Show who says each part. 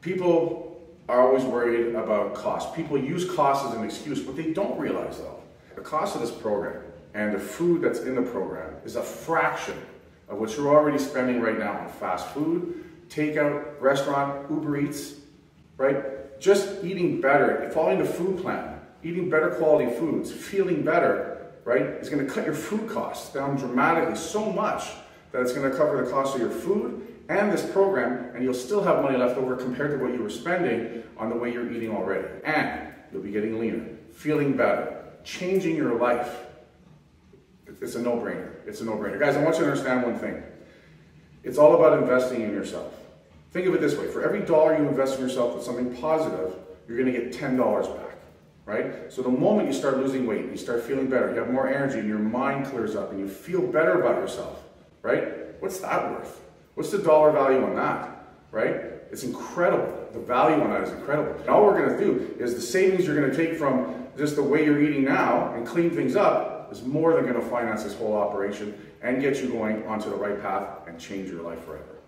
Speaker 1: People are always worried about cost. People use cost as an excuse. but they don't realize though, the cost of this program and the food that's in the program is a fraction of what you're already spending right now on fast food, takeout, restaurant, Uber Eats, right? Just eating better, following the food plan, eating better quality foods, feeling better, right, is going to cut your food costs down dramatically so much that it's going to cover the cost of your food and this program, and you'll still have money left over compared to what you were spending on the way you're eating already. And you'll be getting leaner, feeling better, changing your life. It's a no-brainer. It's a no-brainer. Guys, I want you to understand one thing. It's all about investing in yourself. Think of it this way. For every dollar you invest in yourself with something positive, you're going to get $10 back, right? So the moment you start losing weight, you start feeling better, you have more energy, and your mind clears up, and you feel better about yourself, right? What's that worth? What's the dollar value on that, right? It's incredible. The value on that is incredible. And all we're going to do is the savings you're going to take from just the way you're eating now and clean things up is more than going to finance this whole operation and get you going onto the right path and change your life forever.